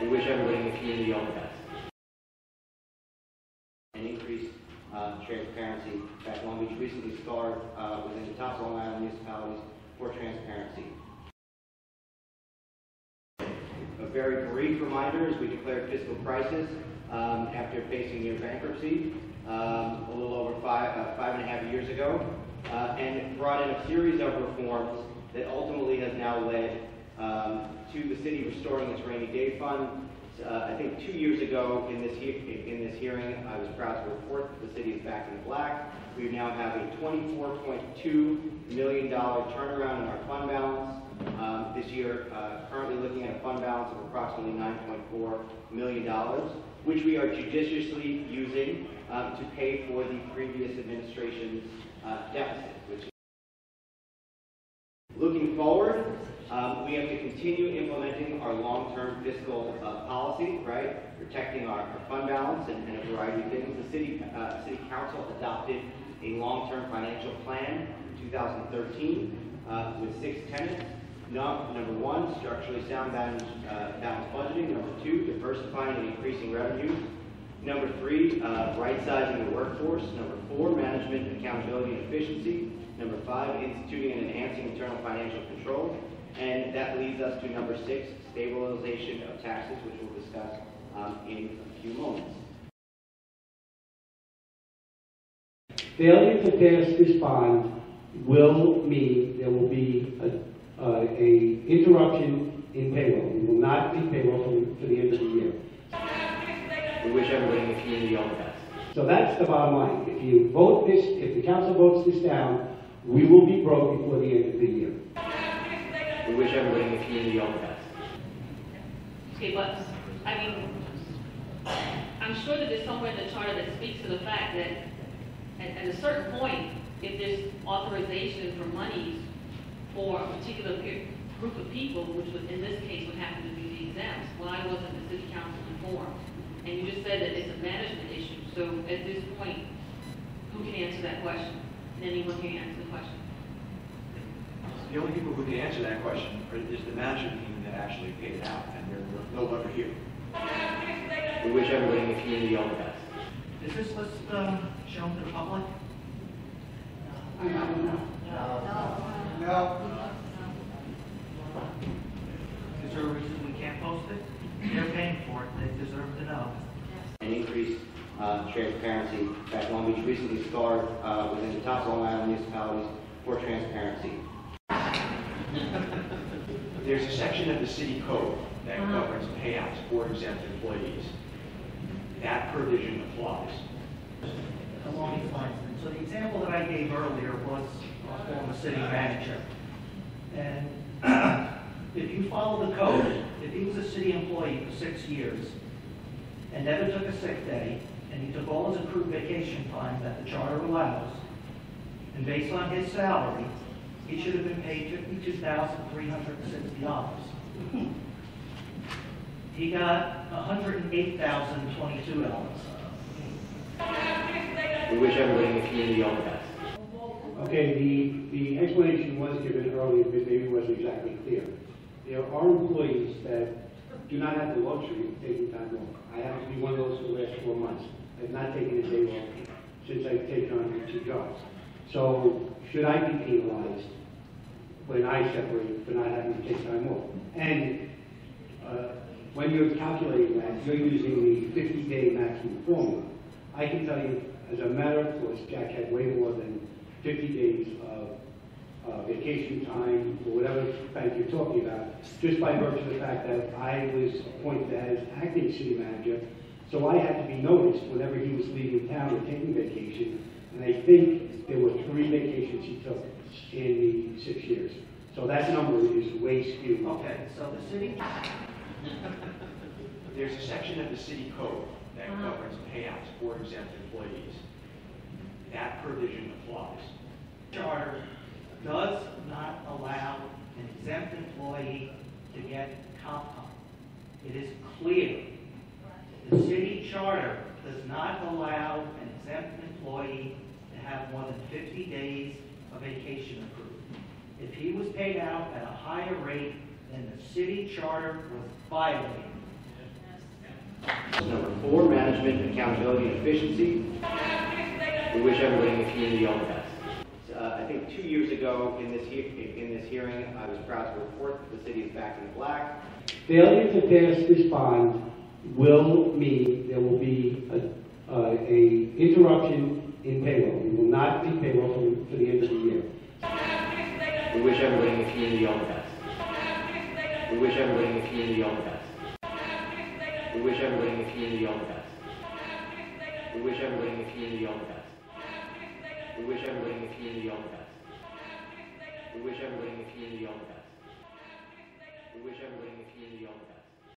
We wish everybody in the community all the best. And increased uh, transparency. In fact, Long Beach recently starred uh, within the top Long Island municipalities for transparency. A very brief reminder as we declared fiscal crisis um, after facing near bankruptcy um, a little over five, uh, five and a half years ago, uh, and brought in a series of reforms that ultimately has now led um, to the city restoring its rainy day fund. Uh, I think two years ago in this, in this hearing, I was proud to report that the city is back in black. We now have a $24.2 million turnaround in our fund balance. Um, This year, uh, currently looking at a fund balance of approximately $9.4 million, which we are judiciously using um, to pay for the previous administration's uh, deficit, Looking forward, um, we have to continue implementing our long-term fiscal uh, policy, right? Protecting our our fund balance and and a variety of things. The city, uh, city council adopted a long-term financial plan in 2013 uh, with six tenets. No- Number one, structurally sound balanced uh, balanced budgeting. Number two, diversifying and increasing revenues. Number three, uh, right-sizing the workforce. Number four, management, accountability, and efficiency. Number five, instituting and enhancing internal financial controls. And that leads us to number six, stabilization of taxes, which we'll discuss um, in a few moments. Failure to pass this bond will mean there will be a, uh, a interruption in payroll. We will not be payroll for the, for the end of the year. We wish everybody in the community all the best. So that's the bottom line. If you vote this, if the council votes this down, we will be broke before the end of the year. We wish everybody in the community all the best. Okay, but, I mean, I'm sure that there's somewhere in the charter that speaks to the fact that at, at a certain point, if there's authorization for monies for a particular group of people, which would, in this case, would happen to be the exempts, why wasn't the city council informed? And you just said that it's a management issue, so at this point, who can answer that question? And anyone can answer the question. The only people who can answer that question are- is the management team that actually paid it out, and they're no longer here. We wish everybody in the community all the best. Is this list um, shown to the public? No. No. Is there a reason we can't post it? They're paying for it, they deserve to know. An increased uh, transparency. In fact, Long Beach recently starred uh, within the top Long Island municipalities for transparency. There's a section of the city code that uh-huh. governs payouts for exempt employees. That provision applies. Along these lines, so the example that I gave earlier was a former city manager. And if you follow the code, if he was a city employee for six years and never took a sick day, and he took all his accrued vacation time that the charter allows, and based on his salary, he should have been paid fifty-two thousand, three hundred and sixty dollars. He got hundred and eight thousand, twenty-two dollars. We wish everybody in the community all the best. Okay, the, the explanation was given earlier, but maybe it wasn't exactly clear. There are employees that do not have the luxury of taking time off. I happen to be one of those for the last four months. I've not taken a day off since I've taken on two jobs. So should I be penalized when I separate for not having to take time off? And uh, when you're calculating that, you're using the 50-day maximum formula. I can tell you, as a matter of course, Jack had way more than 50 days of uh, vacation time, or whatever bank you're talking about, just by virtue of the fact that I was appointed as acting city manager, so I had to be noticed whenever he was leaving town or taking vacation, and I think there were three vacations he took in the six years. So that number is way skewed. Okay, so the city, There's a section of the city code that uh-huh. governs payouts for exempt employees. That provision applies. charter does not allow an exempt employee to get comp time. It is clear. The city charter does not allow an exempt employee to have more than 50 days of vacation accrued. If he was paid out at a higher rate, then the city charter was violated. Number four, management, accountability, and efficiency. We wish everybody in the community all the best. Uh, I think two years ago in this, in this hearing, I was proud to report that the city is back in the black. Failure to pass this bond will mean there will be a, uh, a interruption in payroll. We will not be payroll for, the end of the year. We wish everybody in the community all the best. We wish everybody in the community all the best. We wish everybody in the community all the best. We wish everybody in the community all the best. We wish everybody in the community all the best. We wish everybody in the community all the best. We wish everybody in the community all the best.